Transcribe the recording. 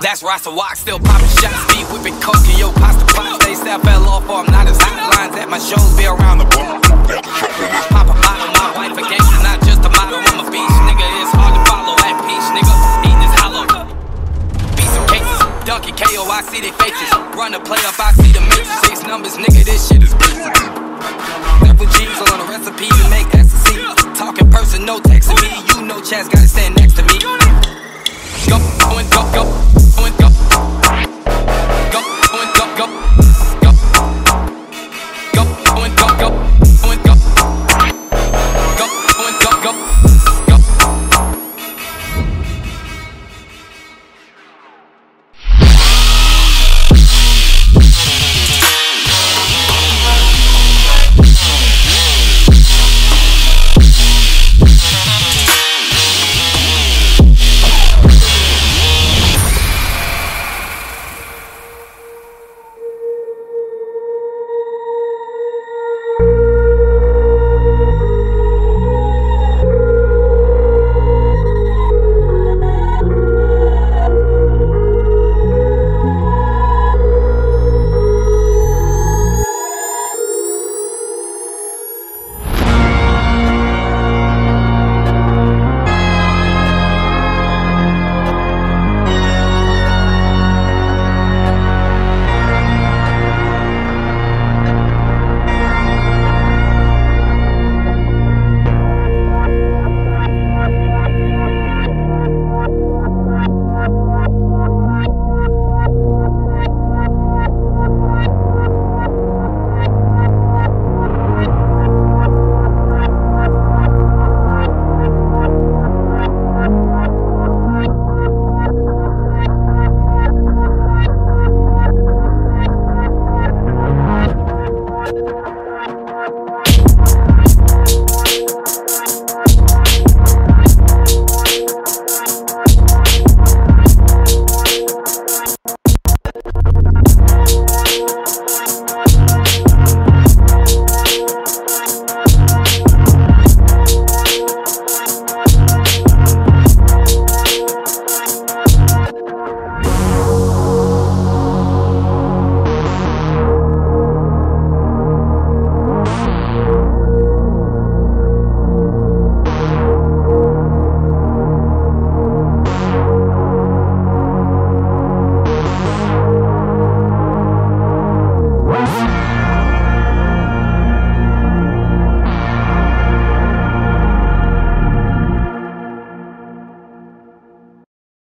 That's Rasta Walk, still popping shots, be whipping coke in your pasta pot. They say I fell off or I'm not as hot. Lines at my shows be around the block. Pop a bottle, my wife a gangster, not just a model. I'm a beast, nigga. It's hard to follow that peach, nigga. Eating is hollow. Beat some cases, Dunkin' KO, I see their faces. Run the play up, I see the matrix. Six numbers, nigga. This shit is basic. Seven G's on a recipe to make ecstasy. Talking person, no texting me. You know Chaz gotta stand next to me. Go, going, go, go.